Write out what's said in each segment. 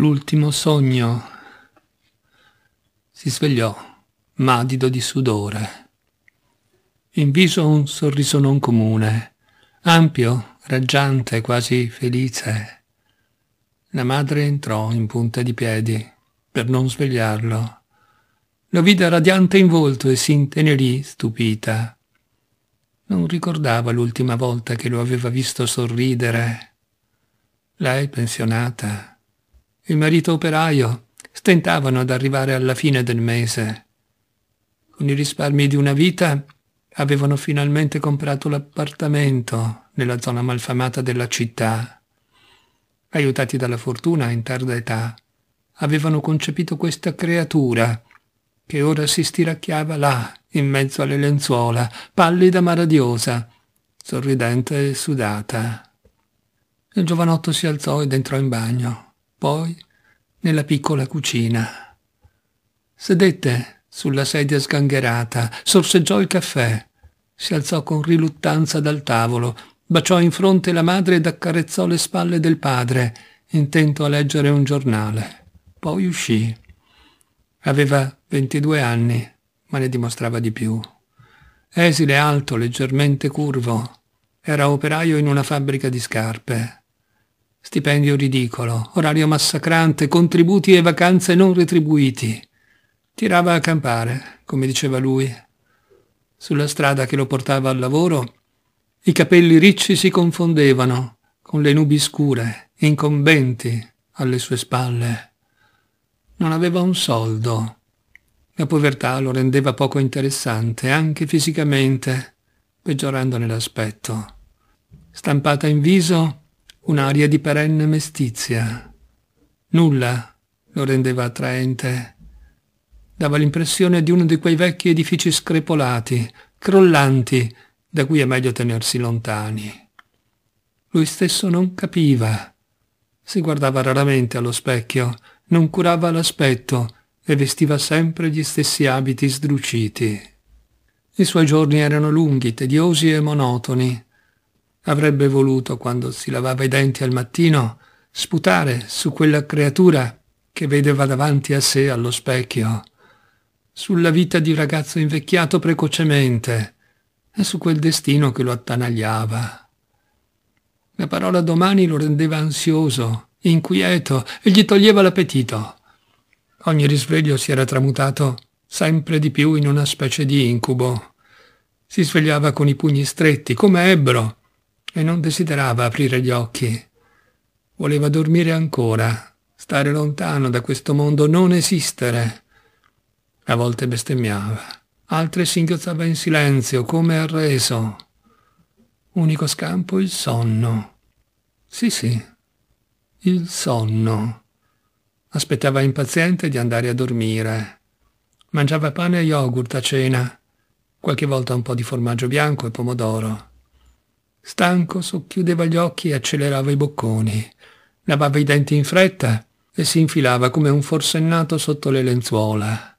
L'ultimo sogno. Si svegliò, madido di sudore. In viso un sorriso non comune, ampio, raggiante, quasi felice. La madre entrò in punta di piedi per non svegliarlo. Lo vide radiante in volto e si intenerì stupita. Non ricordava l'ultima volta che lo aveva visto sorridere. Lei pensionata, il marito operaio, stentavano ad arrivare alla fine del mese. Con i risparmi di una vita avevano finalmente comprato l'appartamento nella zona malfamata della città. Aiutati dalla fortuna in tarda età, avevano concepito questa creatura che ora si stiracchiava là, in mezzo alle lenzuola, pallida ma radiosa, sorridente e sudata. Il giovanotto si alzò ed entrò in bagno, poi nella piccola cucina. Sedette sulla sedia sgangherata, sorseggiò il caffè, si alzò con riluttanza dal tavolo, baciò in fronte la madre ed accarezzò le spalle del padre, intento a leggere un giornale. Poi uscì. Aveva 22 anni, ma ne dimostrava di più. Esile alto, leggermente curvo. Era operaio in una fabbrica di scarpe. Stipendio ridicolo, orario massacrante, contributi e vacanze non retribuiti. Tirava a campare, come diceva lui. Sulla strada che lo portava al lavoro, i capelli ricci si confondevano con le nubi scure, incombenti alle sue spalle. Non aveva un soldo. La povertà lo rendeva poco interessante, anche fisicamente, peggiorandone l'aspetto. Stampata in viso un'aria di perenne mestizia. Nulla lo rendeva attraente. Dava l'impressione di uno di quei vecchi edifici screpolati, crollanti, da cui è meglio tenersi lontani. Lui stesso non capiva. Si guardava raramente allo specchio, non curava l'aspetto e vestiva sempre gli stessi abiti sdruciti. I suoi giorni erano lunghi, tediosi e monotoni. Avrebbe voluto, quando si lavava i denti al mattino, sputare su quella creatura che vedeva davanti a sé allo specchio, sulla vita di ragazzo invecchiato precocemente e su quel destino che lo attanagliava. La parola domani lo rendeva ansioso, inquieto e gli toglieva l'appetito. Ogni risveglio si era tramutato sempre di più in una specie di incubo. Si svegliava con i pugni stretti, come ebbro, e non desiderava aprire gli occhi. Voleva dormire ancora, stare lontano da questo mondo, non esistere. A volte bestemmiava, altre singhiozzava in silenzio, come arreso. Unico scampo il sonno. Sì, sì, il sonno. Aspettava impaziente di andare a dormire. Mangiava pane e yogurt a cena, qualche volta un po' di formaggio bianco e pomodoro. Stanco socchiudeva gli occhi e accelerava i bocconi. Lavava i denti in fretta e si infilava come un forsennato sotto le lenzuola.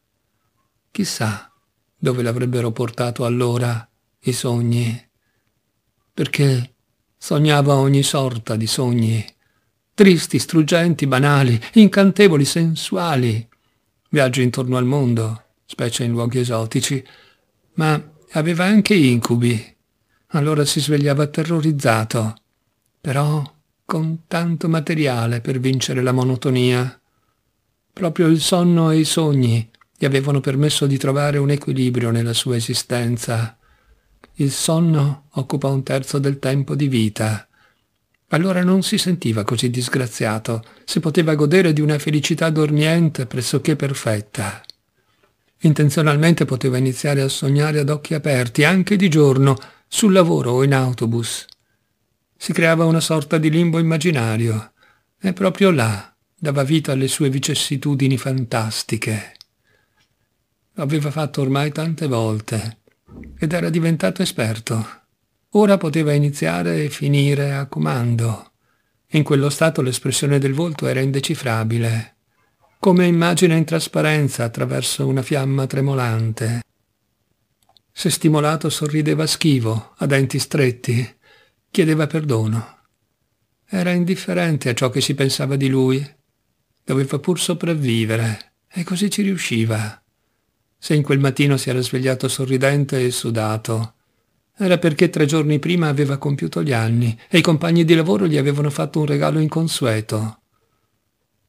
Chissà dove l'avrebbero portato allora i sogni. Perché sognava ogni sorta di sogni tristi, struggenti, banali, incantevoli, sensuali. Viaggi intorno al mondo, specie in luoghi esotici, ma aveva anche incubi. Allora si svegliava terrorizzato, però con tanto materiale per vincere la monotonia. Proprio il sonno e i sogni gli avevano permesso di trovare un equilibrio nella sua esistenza. Il sonno occupa un terzo del tempo di vita allora non si sentiva così disgraziato, si poteva godere di una felicità dormiente pressoché perfetta. Intenzionalmente poteva iniziare a sognare ad occhi aperti, anche di giorno, sul lavoro o in autobus. Si creava una sorta di limbo immaginario e proprio là dava vita alle sue vicissitudini fantastiche. Lo aveva fatto ormai tante volte ed era diventato esperto. Ora poteva iniziare e finire a comando. In quello stato l'espressione del volto era indecifrabile, come immagine in trasparenza attraverso una fiamma tremolante. Se stimolato sorrideva schivo, a denti stretti, chiedeva perdono. Era indifferente a ciò che si pensava di lui. doveva pur sopravvivere e così ci riusciva. Se in quel mattino si era svegliato sorridente e sudato, era perché tre giorni prima aveva compiuto gli anni e i compagni di lavoro gli avevano fatto un regalo inconsueto.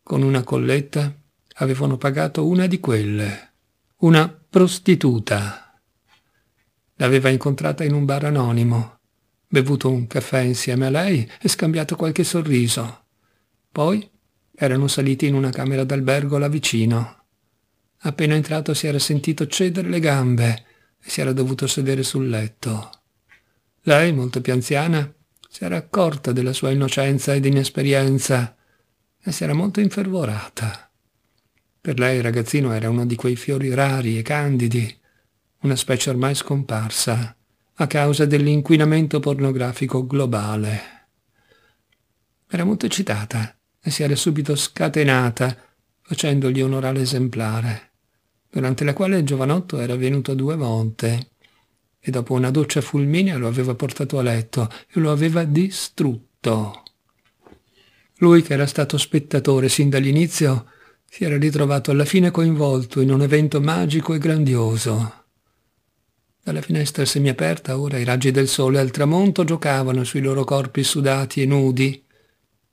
Con una colletta avevano pagato una di quelle, una prostituta. L'aveva incontrata in un bar anonimo, bevuto un caffè insieme a lei e scambiato qualche sorriso. Poi erano saliti in una camera d'albergo là vicino. Appena entrato si era sentito cedere le gambe e si era dovuto sedere sul letto. Lei, molto più anziana, si era accorta della sua innocenza ed inesperienza e si era molto infervorata. Per lei il ragazzino era uno di quei fiori rari e candidi, una specie ormai scomparsa a causa dell'inquinamento pornografico globale. Era molto eccitata e si era subito scatenata facendogli un orale esemplare, durante la quale il giovanotto era venuto due volte e dopo una doccia fulminea lo aveva portato a letto e lo aveva distrutto. Lui, che era stato spettatore sin dall'inizio, si era ritrovato alla fine coinvolto in un evento magico e grandioso. Dalla finestra semiaperta ora i raggi del sole al tramonto giocavano sui loro corpi sudati e nudi,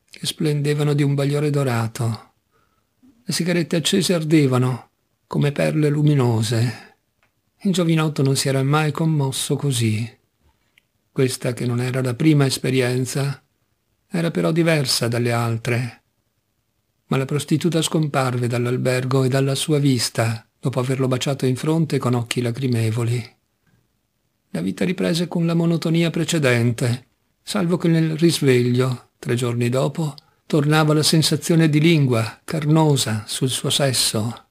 che splendevano di un bagliore dorato. Le sigarette accese ardevano come perle luminose. Il giovinotto non si era mai commosso così. Questa, che non era la prima esperienza, era però diversa dalle altre. Ma la prostituta scomparve dall'albergo e dalla sua vista, dopo averlo baciato in fronte con occhi lacrimevoli. La vita riprese con la monotonia precedente, salvo che nel risveglio, tre giorni dopo, tornava la sensazione di lingua, carnosa, sul suo sesso.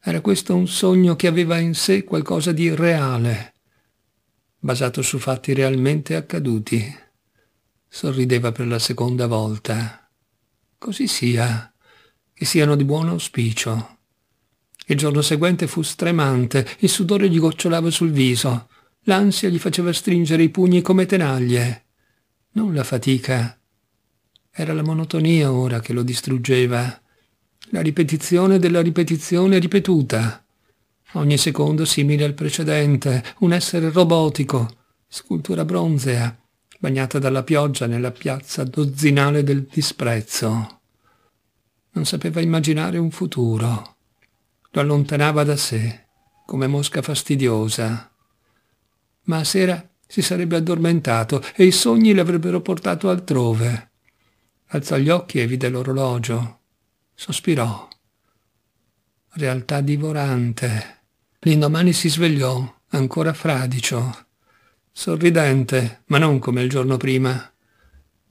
Era questo un sogno che aveva in sé qualcosa di reale, basato su fatti realmente accaduti. Sorrideva per la seconda volta. Così sia, che siano di buon auspicio. Il giorno seguente fu stremante, il sudore gli gocciolava sul viso, L'ansia gli faceva stringere i pugni come tenaglie. Non la fatica. Era la monotonia ora che lo distruggeva. La ripetizione della ripetizione ripetuta. Ogni secondo simile al precedente, un essere robotico, scultura bronzea, bagnata dalla pioggia nella piazza dozzinale del disprezzo. Non sapeva immaginare un futuro. Lo allontanava da sé, come mosca fastidiosa ma a sera si sarebbe addormentato e i sogni l'avrebbero portato altrove. Alzò gli occhi e vide l'orologio. Sospirò. Realtà divorante. L'indomani si svegliò, ancora fradicio, sorridente, ma non come il giorno prima.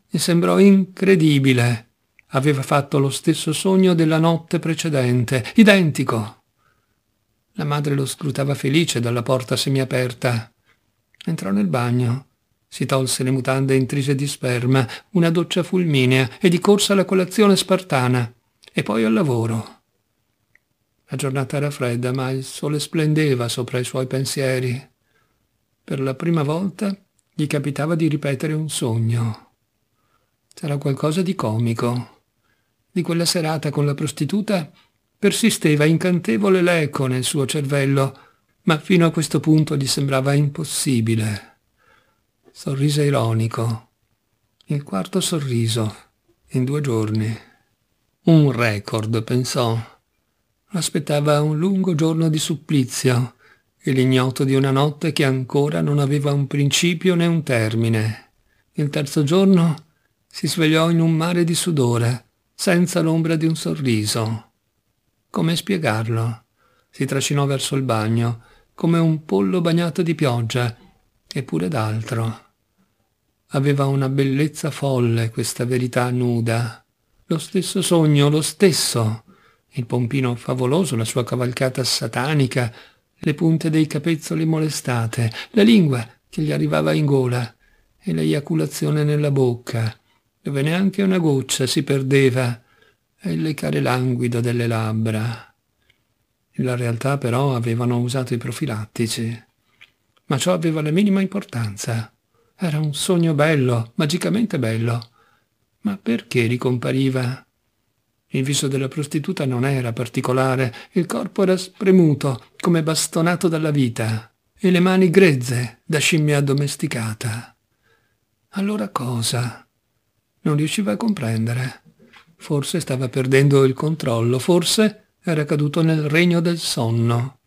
Gli sembrò incredibile. Aveva fatto lo stesso sogno della notte precedente, identico. La madre lo scrutava felice dalla porta semiaperta. Entrò nel bagno. Si tolse le mutande intrise di sperma, una doccia fulminea e di corsa alla colazione spartana, e poi al lavoro. La giornata era fredda, ma il sole splendeva sopra i suoi pensieri. Per la prima volta gli capitava di ripetere un sogno. C'era qualcosa di comico. Di quella serata con la prostituta persisteva incantevole l'eco nel suo cervello, ma fino a questo punto gli sembrava impossibile. Sorrise ironico. Il quarto sorriso, in due giorni. Un record, pensò. Aspettava un lungo giorno di supplizio e l'ignoto di una notte che ancora non aveva un principio né un termine. Il terzo giorno si svegliò in un mare di sudore, senza l'ombra di un sorriso. Come spiegarlo? Si trascinò verso il bagno come un pollo bagnato di pioggia, eppure d'altro. Aveva una bellezza folle questa verità nuda. Lo stesso sogno, lo stesso. Il pompino favoloso, la sua cavalcata satanica, le punte dei capezzoli molestate, la lingua che gli arrivava in gola e l'eiaculazione nella bocca, dove neanche una goccia si perdeva, e il lecare languido delle labbra. Nella realtà però avevano usato i profilattici. Ma ciò aveva la minima importanza. Era un sogno bello, magicamente bello. Ma perché ricompariva? Il viso della prostituta non era particolare, il corpo era spremuto, come bastonato dalla vita, e le mani grezze, da scimmia addomesticata. Allora cosa? Non riusciva a comprendere. Forse stava perdendo il controllo, forse era caduto nel regno del sonno.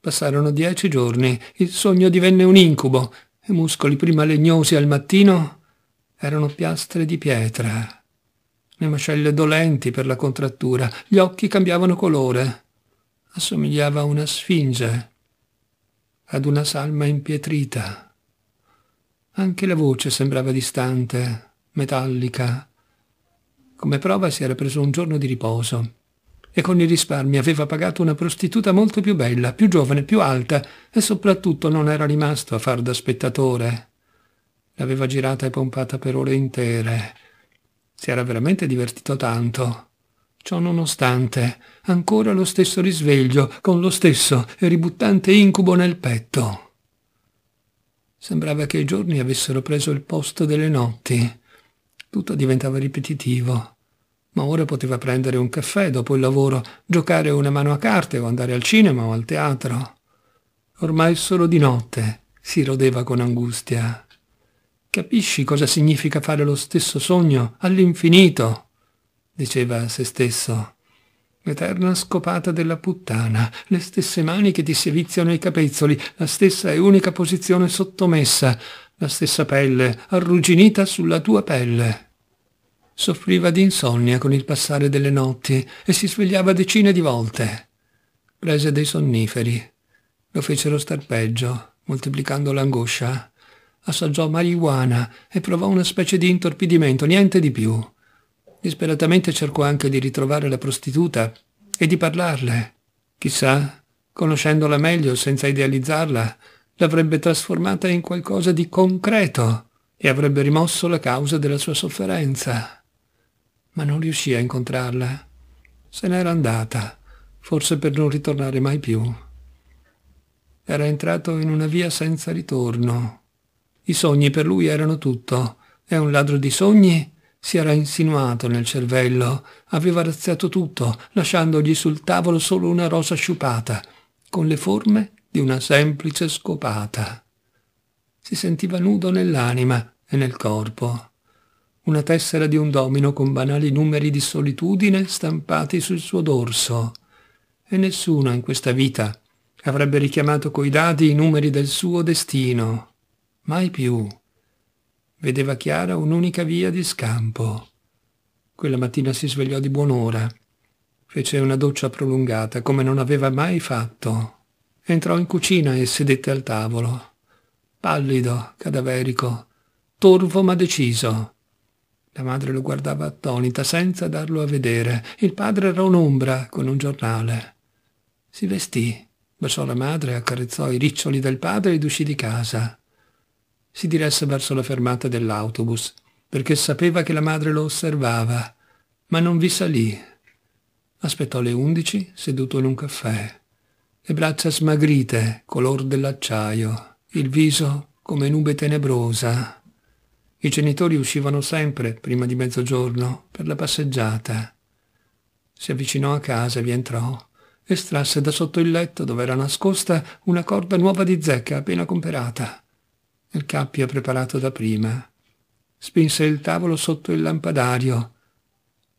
Passarono dieci giorni, il sogno divenne un incubo, i muscoli prima legnosi al mattino erano piastre di pietra le mascelle dolenti per la contrattura, gli occhi cambiavano colore. Assomigliava a una sfinge, ad una salma impietrita. Anche la voce sembrava distante, metallica. Come prova si era preso un giorno di riposo e con i risparmi aveva pagato una prostituta molto più bella, più giovane, più alta e soprattutto non era rimasto a far da spettatore. L'aveva girata e pompata per ore intere si era veramente divertito tanto. Ciò nonostante, ancora lo stesso risveglio, con lo stesso e ributtante incubo nel petto. Sembrava che i giorni avessero preso il posto delle notti. Tutto diventava ripetitivo. Ma ora poteva prendere un caffè dopo il lavoro, giocare una mano a carte o andare al cinema o al teatro. Ormai solo di notte si rodeva con angustia. Capisci cosa significa fare lo stesso sogno all'infinito? diceva a se stesso. L'eterna scopata della puttana, le stesse mani che ti seviziano i capezzoli, la stessa e unica posizione sottomessa, la stessa pelle arrugginita sulla tua pelle. Soffriva di insonnia con il passare delle notti e si svegliava decine di volte. Prese dei sonniferi. Lo fecero star peggio, moltiplicando l'angoscia assaggiò marijuana e provò una specie di intorpidimento, niente di più. Disperatamente cercò anche di ritrovare la prostituta e di parlarle. Chissà, conoscendola meglio senza idealizzarla, l'avrebbe trasformata in qualcosa di concreto e avrebbe rimosso la causa della sua sofferenza. Ma non riuscì a incontrarla. Se n'era andata, forse per non ritornare mai più. Era entrato in una via senza ritorno i sogni per lui erano tutto. È un ladro di sogni si era insinuato nel cervello, aveva razziato tutto, lasciandogli sul tavolo solo una rosa sciupata, con le forme di una semplice scopata. Si sentiva nudo nell'anima e nel corpo. Una tessera di un domino con banali numeri di solitudine stampati sul suo dorso. E nessuno in questa vita avrebbe richiamato coi dadi i numeri del suo destino mai più. Vedeva chiara un'unica via di scampo. Quella mattina si svegliò di buon'ora. Fece una doccia prolungata, come non aveva mai fatto. Entrò in cucina e sedette al tavolo. Pallido, cadaverico, torvo ma deciso. La madre lo guardava attonita, senza darlo a vedere. Il padre era un'ombra con un giornale. Si vestì, baciò la madre, accarezzò i riccioli del padre ed uscì di casa si diresse verso la fermata dell'autobus, perché sapeva che la madre lo osservava, ma non vi salì. Aspettò le undici, seduto in un caffè, le braccia smagrite, color dell'acciaio, il viso come nube tenebrosa. I genitori uscivano sempre prima di mezzogiorno per la passeggiata. Si avvicinò a casa e vi entrò. Estrasse da sotto il letto, dove era nascosta, una corda nuova di zecca appena comperata il cappio preparato da prima. Spinse il tavolo sotto il lampadario,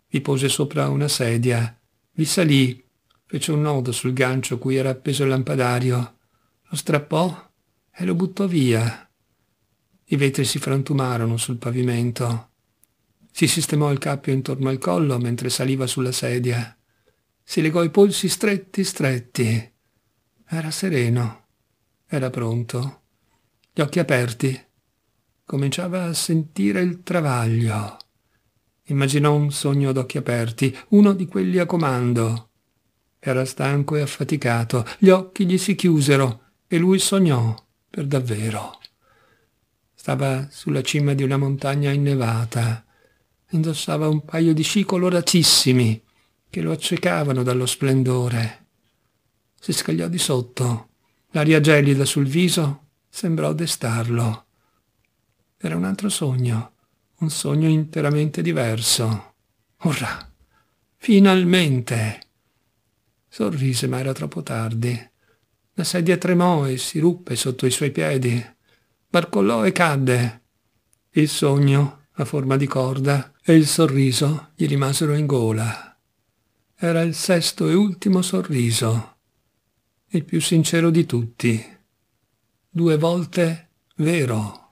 vi pose sopra una sedia, vi salì, fece un nodo sul gancio cui era appeso il lampadario, lo strappò e lo buttò via. I vetri si frantumarono sul pavimento. Si sistemò il cappio intorno al collo mentre saliva sulla sedia. Si legò i polsi stretti stretti. Era sereno. Era pronto gli occhi aperti. Cominciava a sentire il travaglio. Immaginò un sogno d'occhi aperti, uno di quelli a comando. Era stanco e affaticato, gli occhi gli si chiusero e lui sognò per davvero. Stava sulla cima di una montagna innevata. Indossava un paio di sci coloratissimi che lo accecavano dallo splendore. Si scagliò di sotto, l'aria gelida sul viso sembrò destarlo. Era un altro sogno, un sogno interamente diverso. Urrà! Finalmente! Sorrise, ma era troppo tardi. La sedia tremò e si ruppe sotto i suoi piedi. Barcollò e cadde. Il sogno, a forma di corda, e il sorriso gli rimasero in gola. Era il sesto e ultimo sorriso, il più sincero di tutti. Due volte vero.